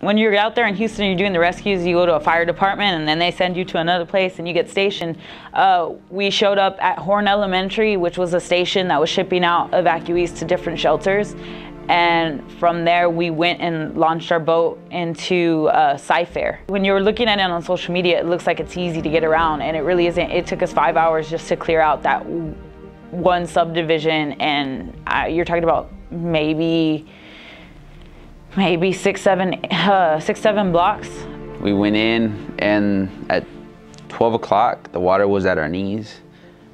when you're out there in Houston, you're doing the rescues, you go to a fire department and then they send you to another place and you get stationed. Uh, we showed up at Horn Elementary, which was a station that was shipping out evacuees to different shelters. And from there, we went and launched our boat into uh, Cy-Fair. When you're looking at it on social media, it looks like it's easy to get around, and it really isn't. It took us five hours just to clear out that one subdivision, and uh, you're talking about maybe maybe six, seven, uh, six, seven blocks. We went in, and at 12 o'clock, the water was at our knees.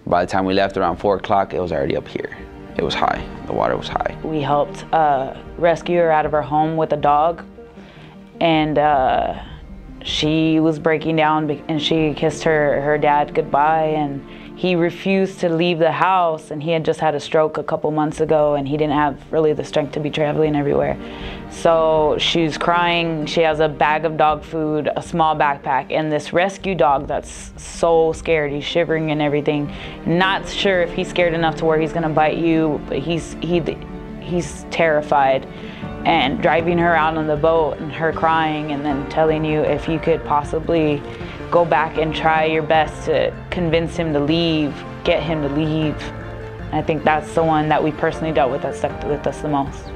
By the time we left around 4 o'clock, it was already up here. It was high. The water was high. We helped uh, rescue her out of her home with a dog, and uh, she was breaking down, and she kissed her her dad goodbye, and he refused to leave the house and he had just had a stroke a couple months ago and he didn't have really the strength to be traveling everywhere. So she's crying. She has a bag of dog food a small backpack and this rescue dog that's so scared. He's shivering and everything. Not sure if he's scared enough to where he's going to bite you but he's he he's terrified. And driving her out on the boat and her crying and then telling you if you could possibly go back and try your best to convince him to leave, get him to leave. I think that's the one that we personally dealt with that stuck with us the most.